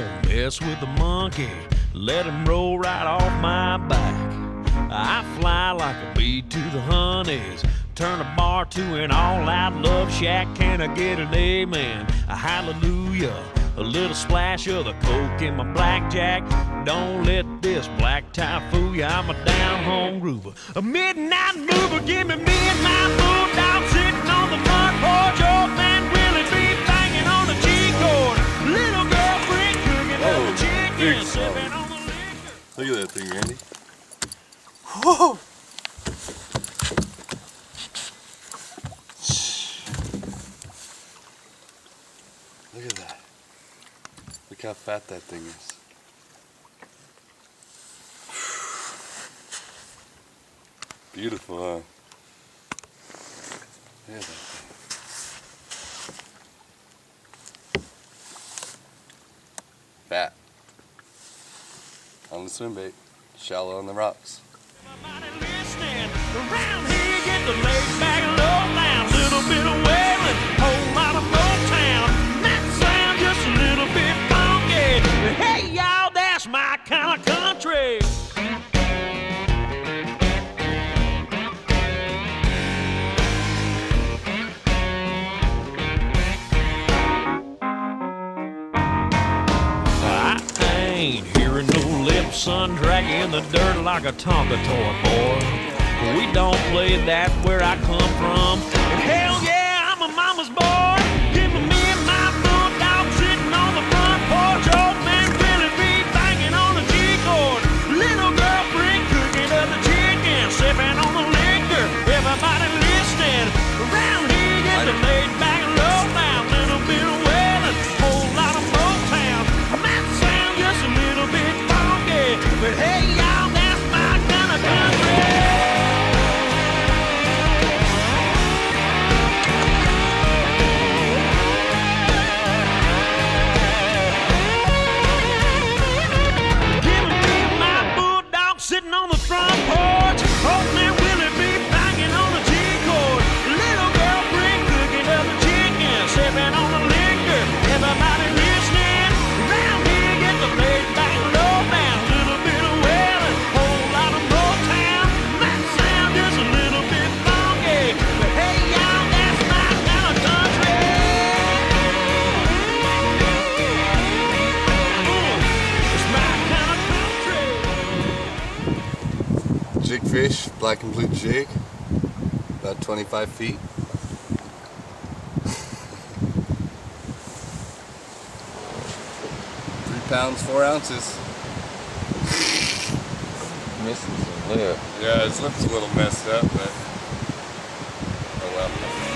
Don't mess with the monkey, let him roll right off my back. I fly like a bee to the honeys, turn a bar to an all out love shack. Can I get an amen? A hallelujah. A little splash of the coke in my blackjack. Don't let this black tie fool ya. I'm a down home groover. A midnight mover. Give me me and my sitting on the front porch. Look at that thing, Randy. Whoa! Look at that. Look how fat that thing is. Beautiful, huh? Look at that thing. Fat. On the swim bait. Shallow on the rocks. Son, dragging in the dirt like a Tonka toy, boy. We don't play that where I come from. And hell Jigfish, black and blue jig. About 25 feet. Three pounds, four ounces. Missing some lip. Yeah, his lip's a little messed up, but oh well.